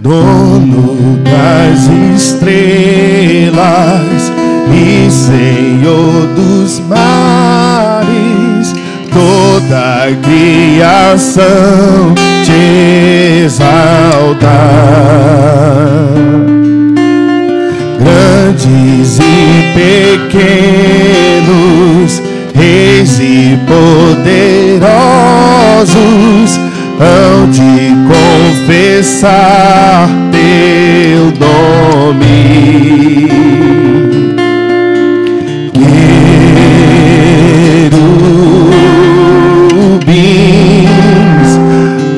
Dono das estrelas e Senhor dos mares, toda a criação te exalta. Grandes e pequenos, reis e poderosos hão de confessar teu nome. Querubins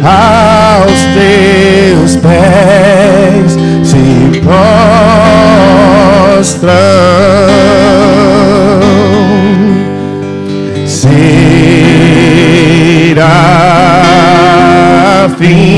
aos teus pés se prostram. Será feet.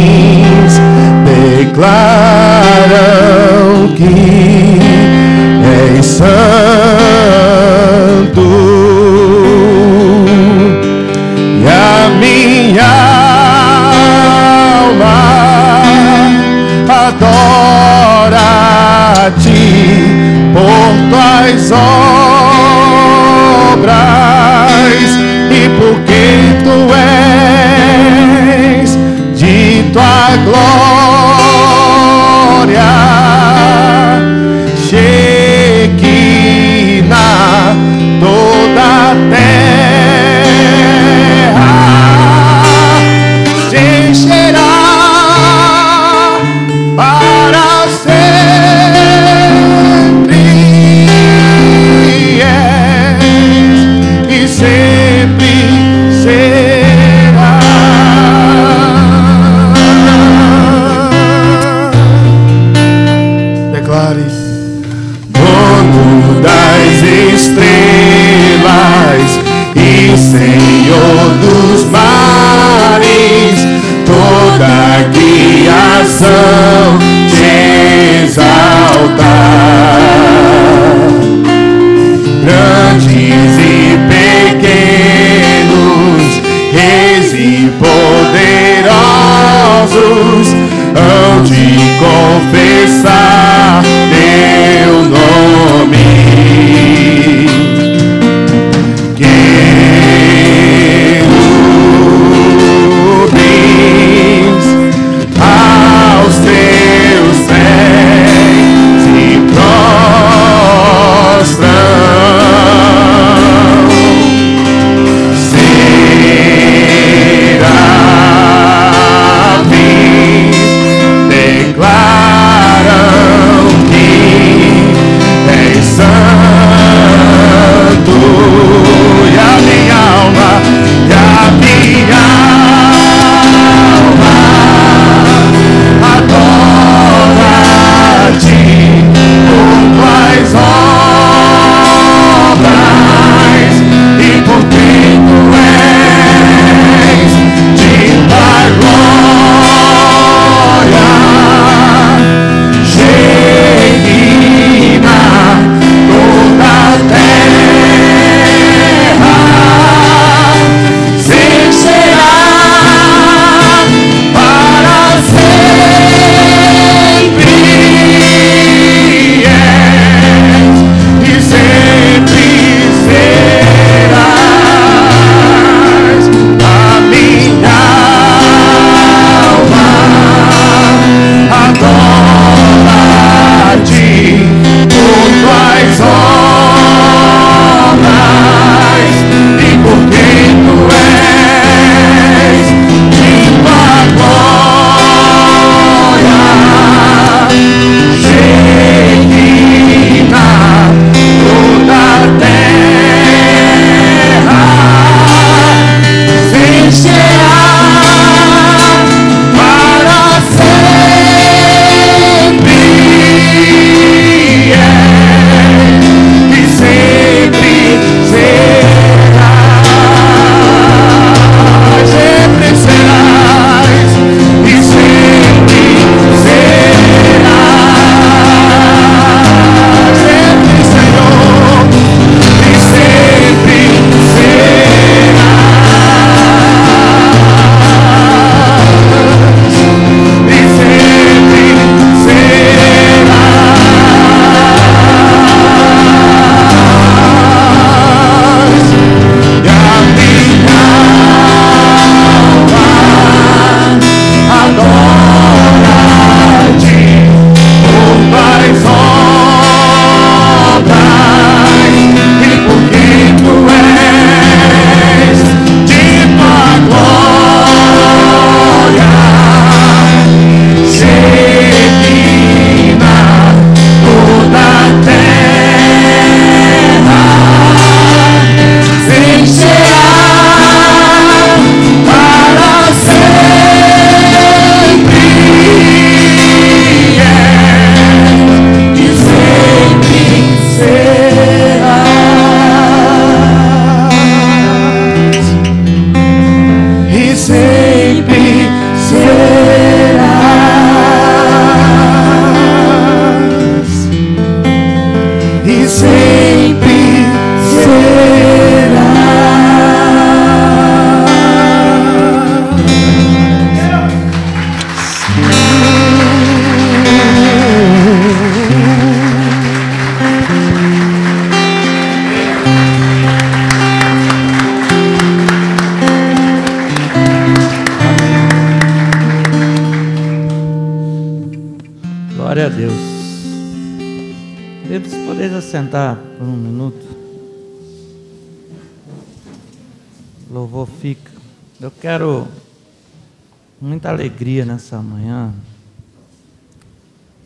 Alegria nessa manhã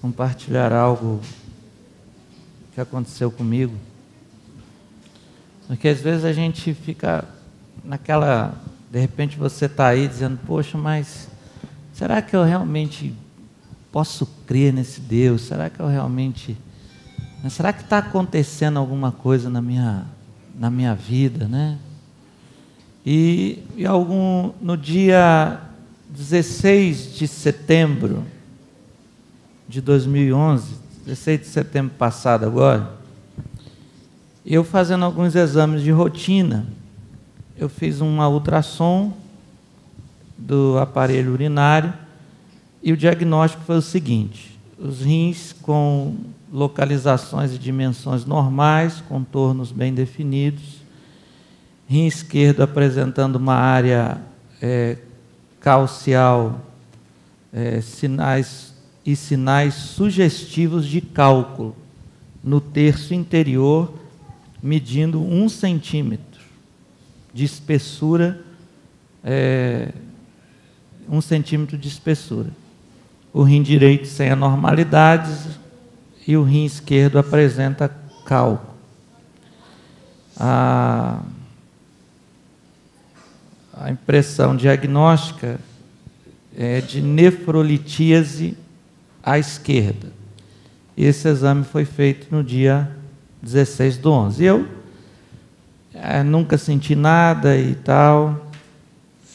compartilhar algo que aconteceu comigo. Porque às vezes a gente fica naquela. De repente você está aí dizendo, poxa, mas será que eu realmente posso crer nesse Deus? Será que eu realmente. Será que está acontecendo alguma coisa na minha, na minha vida, né? E, e algum, no dia 16 de setembro de 2011, 16 de setembro passado agora, eu fazendo alguns exames de rotina, eu fiz uma ultrassom do aparelho urinário e o diagnóstico foi o seguinte: os rins com localizações e dimensões normais, contornos bem definidos, rim esquerdo apresentando uma área é, calcial, é, sinais e sinais sugestivos de cálculo no terço interior, medindo um centímetro de espessura, é, um centímetro de espessura o rim direito sem anormalidades e o rim esquerdo apresenta cálculo. A, a impressão diagnóstica é de nefrolitíase à esquerda. Esse exame foi feito no dia 16 do 11. Eu é, nunca senti nada e tal.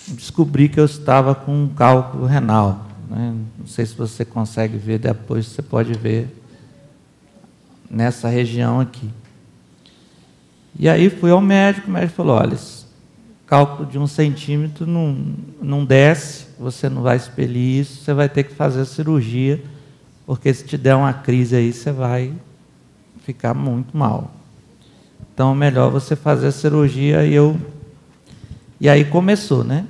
Descobri que eu estava com um cálculo renal. Né? Não sei se você consegue ver depois, você pode ver nessa região aqui. E aí fui ao médico, o médico falou, olha, cálculo de um centímetro não, não desce, você não vai expelir isso, você vai ter que fazer cirurgia, porque se te der uma crise aí, você vai ficar muito mal. Então é melhor você fazer a cirurgia e eu. E aí começou, né?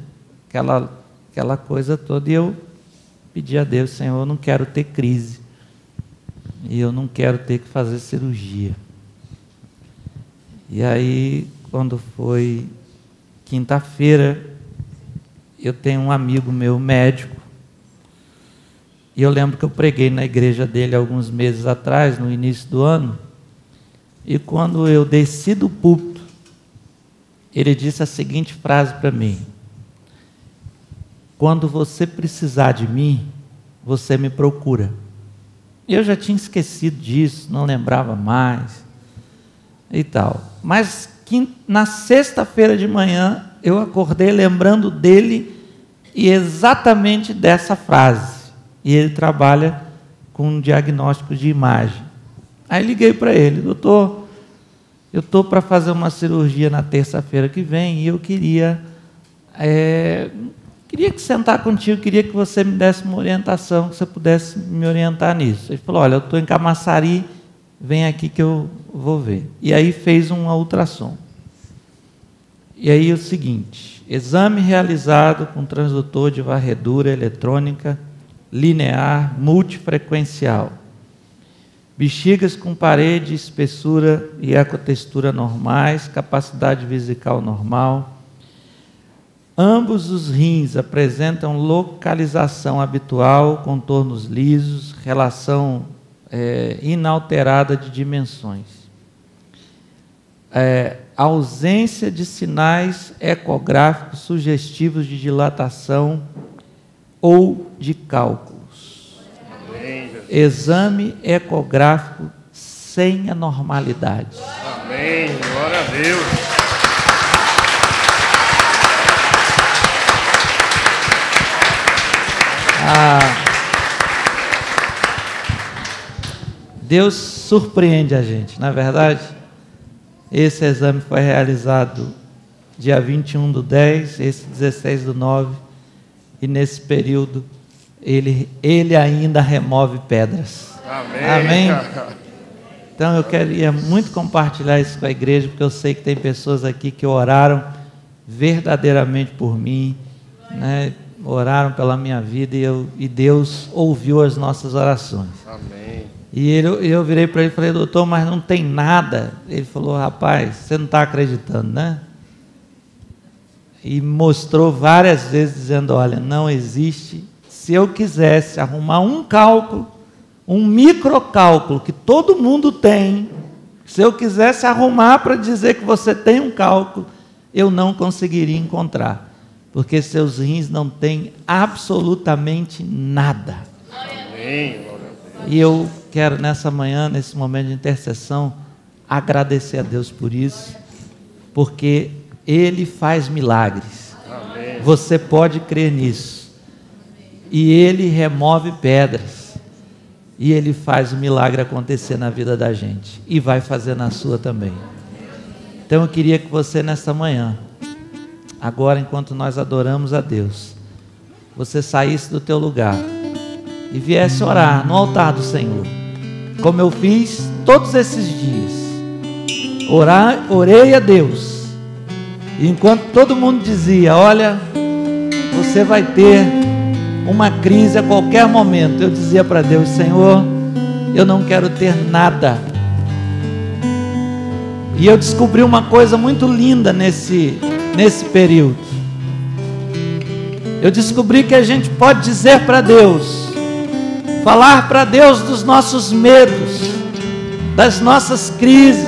Aquela, aquela coisa toda, e eu pedir a Deus, Senhor, eu não quero ter crise. E eu não quero ter que fazer cirurgia. E aí, quando foi quinta-feira, eu tenho um amigo meu médico. E eu lembro que eu preguei na igreja dele alguns meses atrás, no início do ano. E quando eu desci do púlpito, ele disse a seguinte frase para mim: quando você precisar de mim, você me procura. Eu já tinha esquecido disso, não lembrava mais e tal. Mas na sexta-feira de manhã eu acordei lembrando dele e exatamente dessa frase. E ele trabalha com um diagnóstico de imagem. Aí liguei para ele, doutor, eu estou para fazer uma cirurgia na terça-feira que vem e eu queria é, Queria que sentar contigo, queria que você me desse uma orientação, que você pudesse me orientar nisso. Ele falou: Olha, eu estou em Camaçari, vem aqui que eu vou ver. E aí fez um ultrassom. E aí o seguinte: exame realizado com transdutor de varredura eletrônica linear multifrequencial. Bexigas com parede, espessura e ecotextura normais, capacidade vesical normal, Ambos os rins apresentam localização habitual, contornos lisos, relação é, inalterada de dimensões. É, ausência de sinais ecográficos sugestivos de dilatação ou de cálculos. Exame ecográfico sem anormalidades. Amém. Glória a Deus. Ah, Deus surpreende a gente, na é verdade. Esse exame foi realizado dia 21 do 10, esse 16 do 9, e nesse período ele, ele ainda remove pedras. Amém. Amém. Então eu queria muito compartilhar isso com a igreja, porque eu sei que tem pessoas aqui que oraram verdadeiramente por mim, né? oraram pela minha vida e, eu, e Deus ouviu as nossas orações. Amém. E ele, eu virei para ele e falei, doutor, mas não tem nada. Ele falou, rapaz, você não está acreditando, né? E mostrou várias vezes dizendo, olha, não existe. Se eu quisesse arrumar um cálculo, um microcálculo que todo mundo tem, se eu quisesse arrumar para dizer que você tem um cálculo, eu não conseguiria encontrar, porque seus rins não têm absolutamente nada. Amém. E eu quero nessa manhã, nesse momento de intercessão, agradecer a Deus por isso, porque Ele faz milagres. Amém. Você pode crer nisso. E Ele remove pedras. E Ele faz o milagre acontecer na vida da gente. E vai fazer na sua também. Então eu queria que você nesta manhã, agora enquanto nós adoramos a Deus, você saísse do teu lugar e viesse orar no altar do Senhor, como eu fiz todos esses dias. Orar, orei a Deus. E enquanto todo mundo dizia, olha, você vai ter uma crise a qualquer momento, eu dizia para Deus, Senhor, eu não quero ter nada e eu descobri uma coisa muito linda nesse, nesse período. Eu descobri que a gente pode dizer para Deus, falar para Deus dos nossos medos, das nossas crises,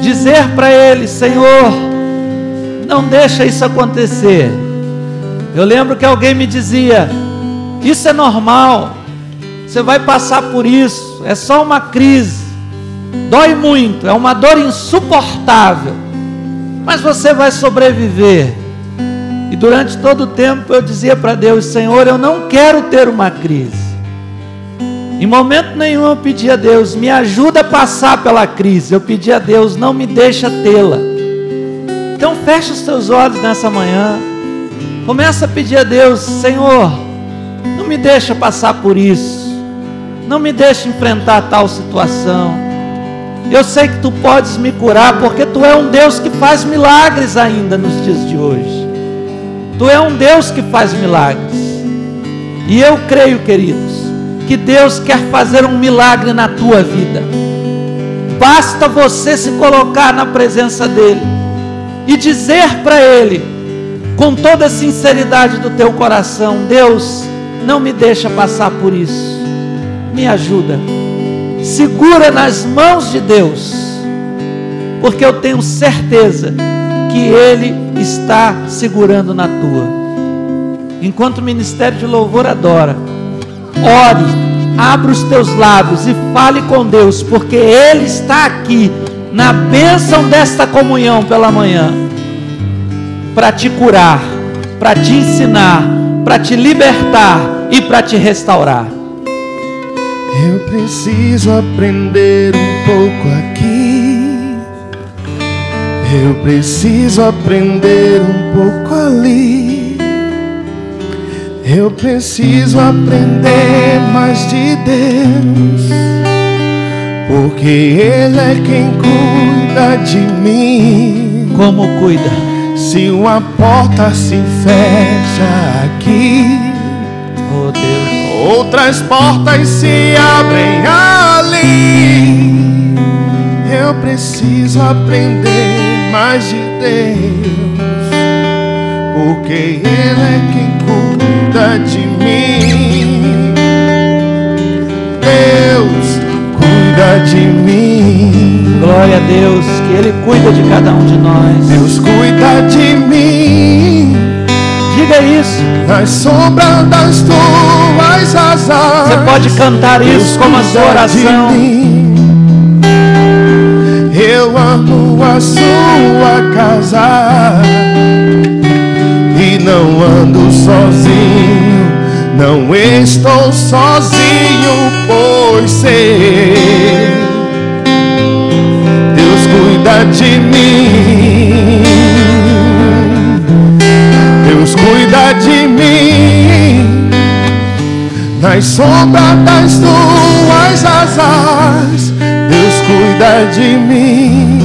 dizer para Ele: Senhor, não deixa isso acontecer. Eu lembro que alguém me dizia: Isso é normal, você vai passar por isso, é só uma crise. Dói muito, é uma dor insuportável, mas você vai sobreviver. E durante todo o tempo eu dizia para Deus: Senhor, eu não quero ter uma crise. Em momento nenhum eu pedi a Deus, me ajuda a passar pela crise. Eu pedi a Deus, não me deixa tê-la. Então fecha os teus olhos nessa manhã. Começa a pedir a Deus, Senhor, não me deixa passar por isso. Não me deixa enfrentar tal situação. Eu sei que tu podes me curar, porque tu é um Deus que faz milagres ainda nos dias de hoje. Tu é um Deus que faz milagres. E eu creio, queridos, que Deus quer fazer um milagre na tua vida. Basta você se colocar na presença dEle e dizer para Ele, com toda a sinceridade do teu coração: Deus, não me deixa passar por isso, me ajuda segura nas mãos de Deus, porque eu tenho certeza que Ele está segurando na tua. Enquanto o ministério de louvor adora, ore, abra os teus lábios e fale com Deus, porque Ele está aqui na bênção desta comunhão pela manhã, para te curar, para te ensinar, para te libertar e para te restaurar. Eu preciso aprender um pouco aqui. Eu preciso aprender um pouco ali. Eu preciso aprender mais de Deus. Porque Ele é quem cuida de mim. Como cuida? Se uma porta se fecha aqui. Oh Deus outras portas se abrem ali. Eu preciso aprender mais de Deus, porque Ele é quem cuida de mim. Deus cuida de mim. Glória a Deus, que Ele cuida de cada um de nós. Deus cuida de mim. Diga isso. Na sombra das tuas asas. Você pode cantar isso como a sua oração. Eu amo a sua casa e não ando sozinho. Não estou sozinho, pois sei. Deus cuida de mim. Deus cuida de mim nas sombras das tuas asas. Deus cuida de mim.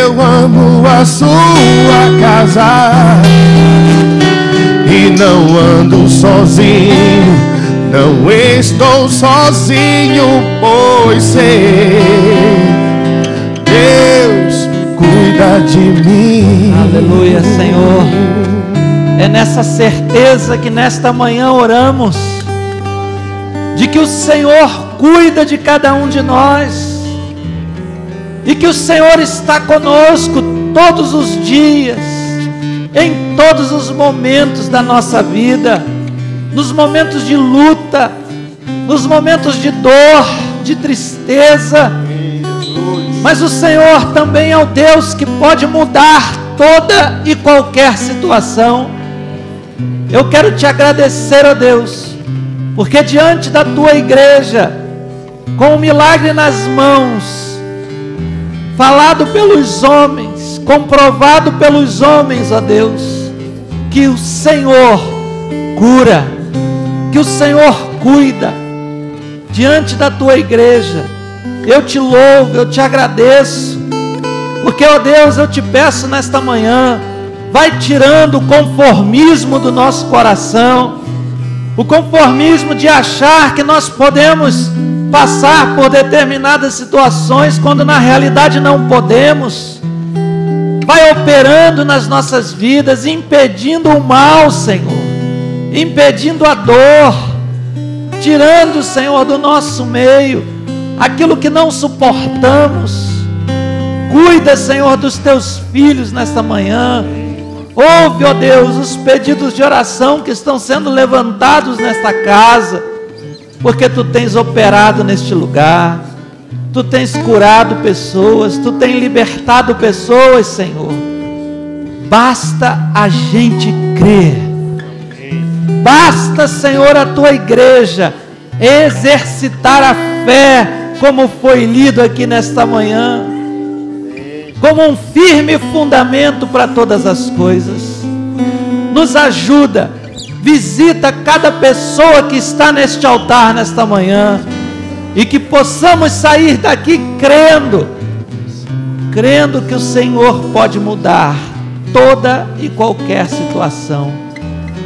Eu amo a sua casa e não ando sozinho. Não estou sozinho, pois sei. Deus cuida de mim. Aleluia, Senhor. É nessa certeza que nesta manhã oramos, de que o Senhor cuida de cada um de nós, e que o Senhor está conosco todos os dias, em todos os momentos da nossa vida, nos momentos de luta, nos momentos de dor, de tristeza. Mas o Senhor também é o Deus que pode mudar toda e qualquer situação. Eu quero te agradecer, ó Deus, porque diante da tua igreja, com o milagre nas mãos, falado pelos homens, comprovado pelos homens, ó Deus, que o Senhor cura, que o Senhor cuida, diante da tua igreja, eu te louvo, eu te agradeço, porque, ó Deus, eu te peço nesta manhã, vai tirando o conformismo do nosso coração, o conformismo de achar que nós podemos passar por determinadas situações quando na realidade não podemos. Vai operando nas nossas vidas, impedindo o mal, Senhor, impedindo a dor, tirando, Senhor, do nosso meio aquilo que não suportamos. Cuida, Senhor, dos teus filhos nesta manhã. Ouve, ó Deus, os pedidos de oração que estão sendo levantados nesta casa porque tu tens operado neste lugar, tu tens curado pessoas, tu tens libertado pessoas, Senhor. Basta a gente crer, basta, Senhor, a tua igreja exercitar a fé, como foi lido aqui nesta manhã, como um firme fundamento para todas as coisas. Nos ajuda Visita cada pessoa que está neste altar nesta manhã e que possamos sair daqui crendo, crendo que o Senhor pode mudar toda e qualquer situação,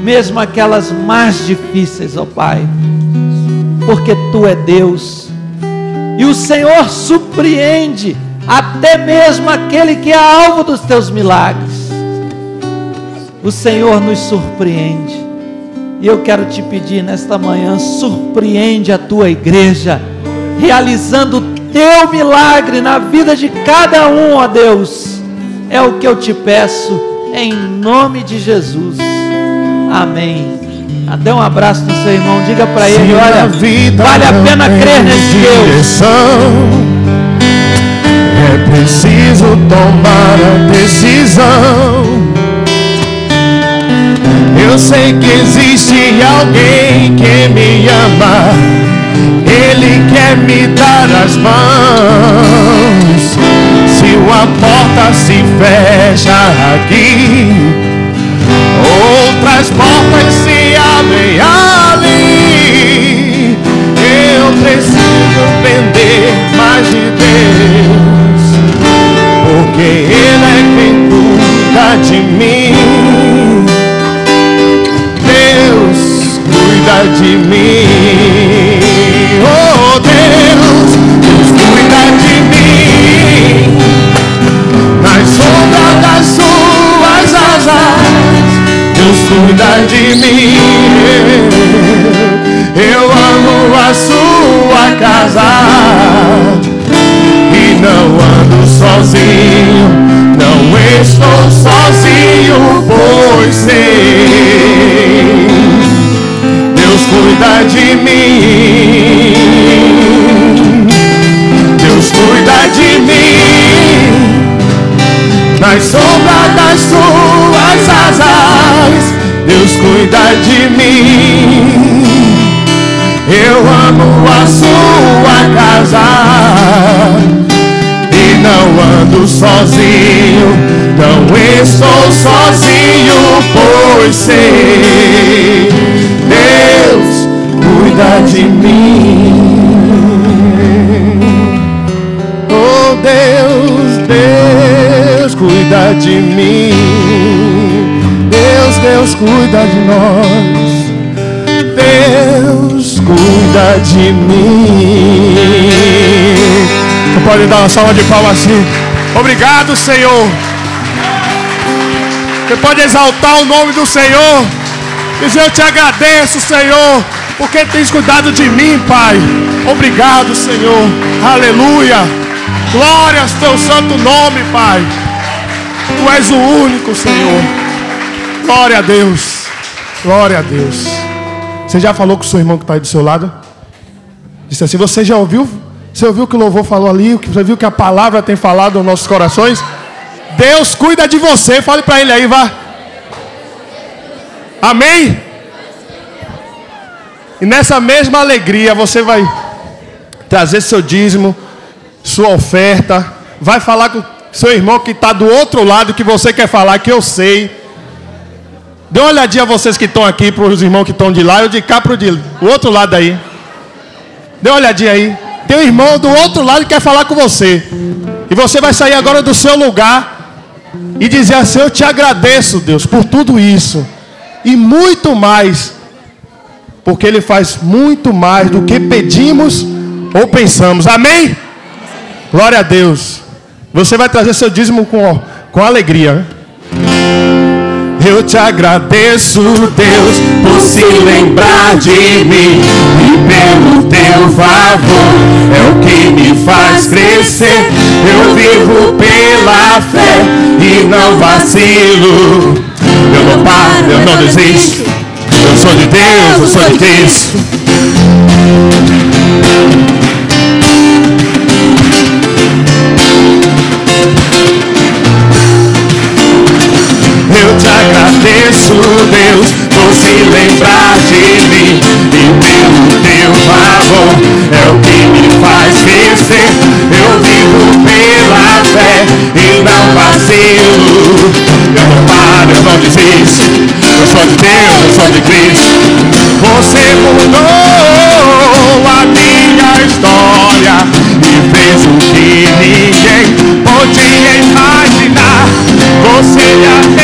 mesmo aquelas mais difíceis, ó Pai, porque Tu é Deus e o Senhor surpreende até mesmo aquele que é alvo dos Teus milagres. O Senhor nos surpreende. E eu quero te pedir nesta manhã, surpreende a tua igreja, realizando o teu milagre na vida de cada um, ó Deus. É o que eu te peço, em nome de Jesus. Amém. Dê um abraço no seu irmão, diga para ele: olha, vale a pena crer nesse Deus. É preciso tomar a decisão eu sei que existe alguém que me ama. Ele quer me dar as mãos. Se uma porta se fecha aqui, outras portas se abrem ali. Eu preciso aprender mais de Deus, porque Ele é quem cuida de mim. De mim. Oh Deus, cuida de mim. Na sombra das suas asas, Deus cuida de mim. Eu amo a sua casa e não ando sozinho, não estou sozinho, pois sei cuida de mim. Deus cuida de mim. Nas sombras das suas asas, Deus cuida de mim. Eu amo a sua casa e não ando sozinho, não estou sozinho, pois sei Deus cuida de mim. Oh Deus, Deus cuida de mim. Deus, Deus cuida de nós. Deus cuida de mim. Você pode dar uma salva de palmas assim. Obrigado, Senhor. Você pode exaltar o nome do Senhor. Dizer eu te agradeço, Senhor, porque tens cuidado de mim, Pai. Obrigado, Senhor. Aleluia. Glória ao teu santo nome, Pai. Tu és o único, Senhor. Glória a Deus. Glória a Deus. Você já falou com o seu irmão que está aí do seu lado? Disse assim: Você já ouviu? Você ouviu o que o louvor falou ali? Você viu que a palavra tem falado aos nossos corações? Deus cuida de você. Fale para ele aí, vá. Amém? E nessa mesma alegria você vai trazer seu dízimo, sua oferta, vai falar com seu irmão que está do outro lado que você quer falar, que eu sei. Dê uma olhadinha a vocês que estão aqui, para os irmãos que estão de lá, eu de cá para o outro lado aí. Dê uma olhadinha aí. Tem um irmão do outro lado que quer falar com você. E você vai sair agora do seu lugar e dizer assim: Eu te agradeço, Deus, por tudo isso. E muito mais. Porque Ele faz muito mais do que pedimos ou pensamos. Amém? Glória a Deus. Você vai trazer seu dízimo com, com alegria. Eu te agradeço, Deus, por se lembrar de mim e pelo teu favor. É o que me faz crescer. Eu vivo pela fé e não vacilo. Eu não paro, eu não desisto. Eu sou de Deus, eu sou de Cristo. Eu te agradeço, Deus, por se lembrar de mim e pelo teu favor é o que me faz crescer. Eu vivo pela fé e não vacilo. Eu não paro, eu sou de Deus, eu sou de Cristo. Você mudou a minha história e fez o que ninguém podia imaginar. Você acreditou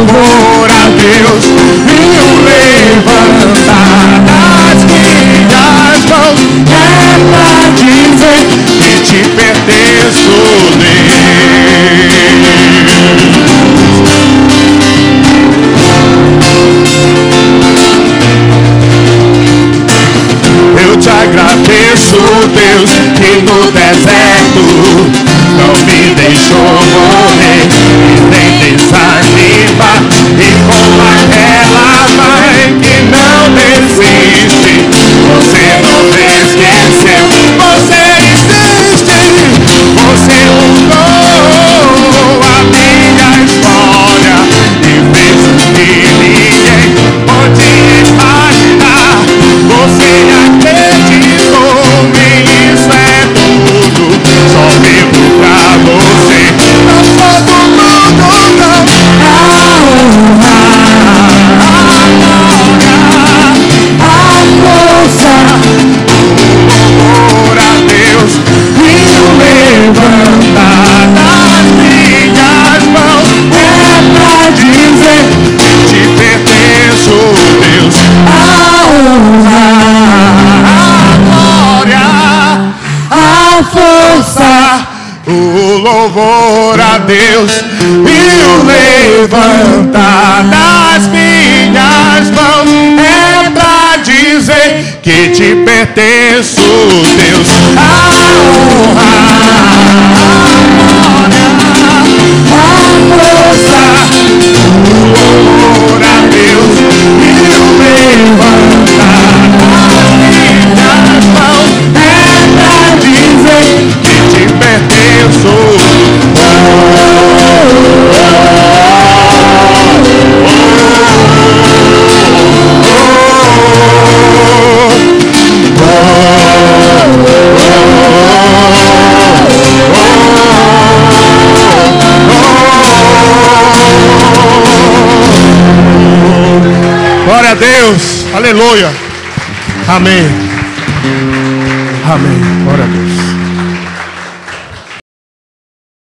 o pertenço, Deus. A honra, a glória, a força, o louvor a Deus e o levantar Deus. Aleluia. Amém. Amém. Glória a Deus.